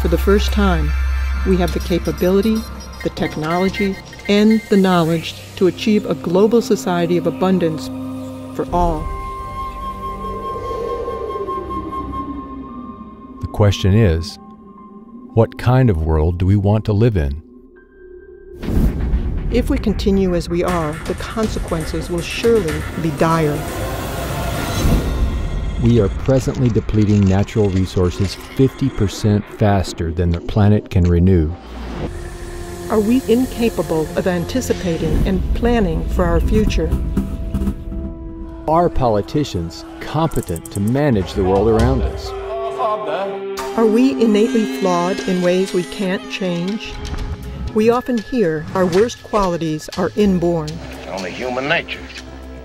For the first time, we have the capability, the technology, and the knowledge to achieve a global society of abundance for all. The question is what kind of world do we want to live in? If we continue as we are, the consequences will surely be dire. We are presently depleting natural resources 50% faster than the planet can renew. Are we incapable of anticipating and planning for our future? Are politicians competent to manage the world around us? Are we innately flawed in ways we can't change? We often hear our worst qualities are inborn. It's only human nature.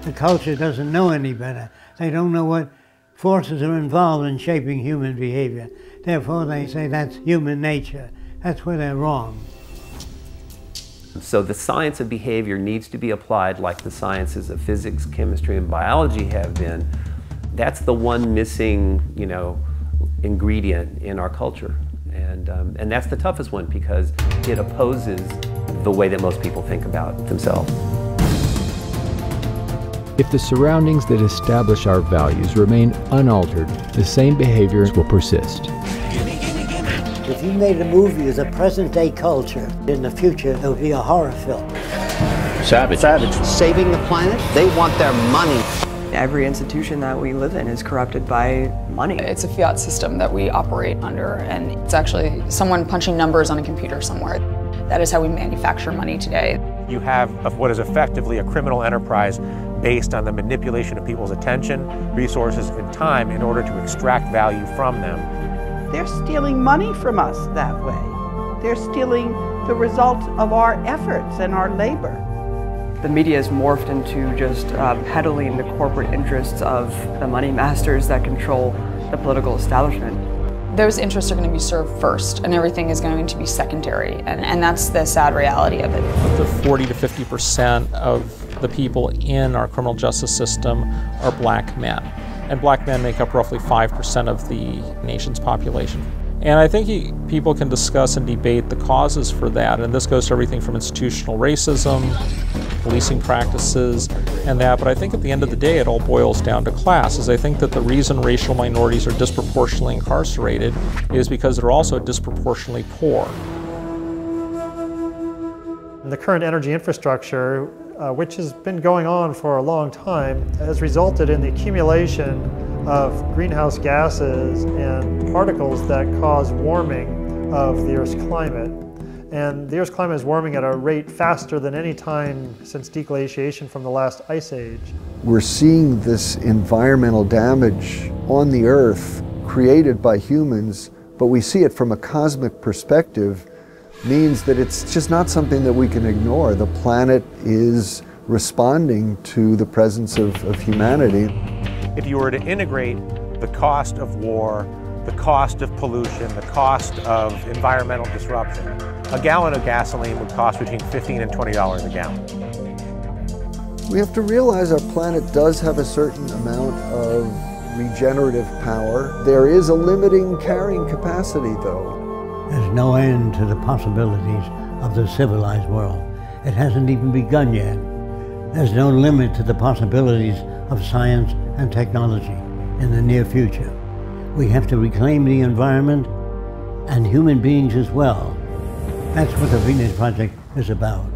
The culture doesn't know any better. They don't know what forces are involved in shaping human behavior. Therefore, they say that's human nature. That's where they're wrong. So the science of behavior needs to be applied like the sciences of physics, chemistry, and biology have been. That's the one missing, you know, ingredient in our culture. And, um, and that's the toughest one because it opposes the way that most people think about themselves. If the surroundings that establish our values remain unaltered, the same behaviors will persist. If you made a movie as a present day culture, in the future it would be a horror film. Savage. Savage. Saving the planet? They want their money. Every institution that we live in is corrupted by money. It's a fiat system that we operate under, and it's actually someone punching numbers on a computer somewhere. That is how we manufacture money today. You have what is effectively a criminal enterprise based on the manipulation of people's attention, resources, and time in order to extract value from them. They're stealing money from us that way. They're stealing the result of our efforts and our labor the media has morphed into just uh, peddling the corporate interests of the money masters that control the political establishment. Those interests are going to be served first, and everything is going to be secondary, and, and that's the sad reality of it. Up to 40 to 50 percent of the people in our criminal justice system are black men, and black men make up roughly 5 percent of the nation's population. And I think he, people can discuss and debate the causes for that, and this goes to everything from institutional racism policing practices and that, but I think at the end of the day it all boils down to class, is I think that the reason racial minorities are disproportionately incarcerated is because they're also disproportionately poor. The current energy infrastructure, uh, which has been going on for a long time, has resulted in the accumulation of greenhouse gases and particles that cause warming of the Earth's climate. And the Earth's climate is warming at a rate faster than any time since deglaciation from the last ice age. We're seeing this environmental damage on the Earth created by humans, but we see it from a cosmic perspective means that it's just not something that we can ignore. The planet is responding to the presence of, of humanity. If you were to integrate the cost of war, the cost of pollution, the cost of environmental disruption, a gallon of gasoline would cost between 15 and $20 a gallon. We have to realize our planet does have a certain amount of regenerative power. There is a limiting carrying capacity, though. There's no end to the possibilities of the civilized world. It hasn't even begun yet. There's no limit to the possibilities of science and technology in the near future. We have to reclaim the environment and human beings as well that's what the Venus Project is about.